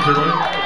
결과는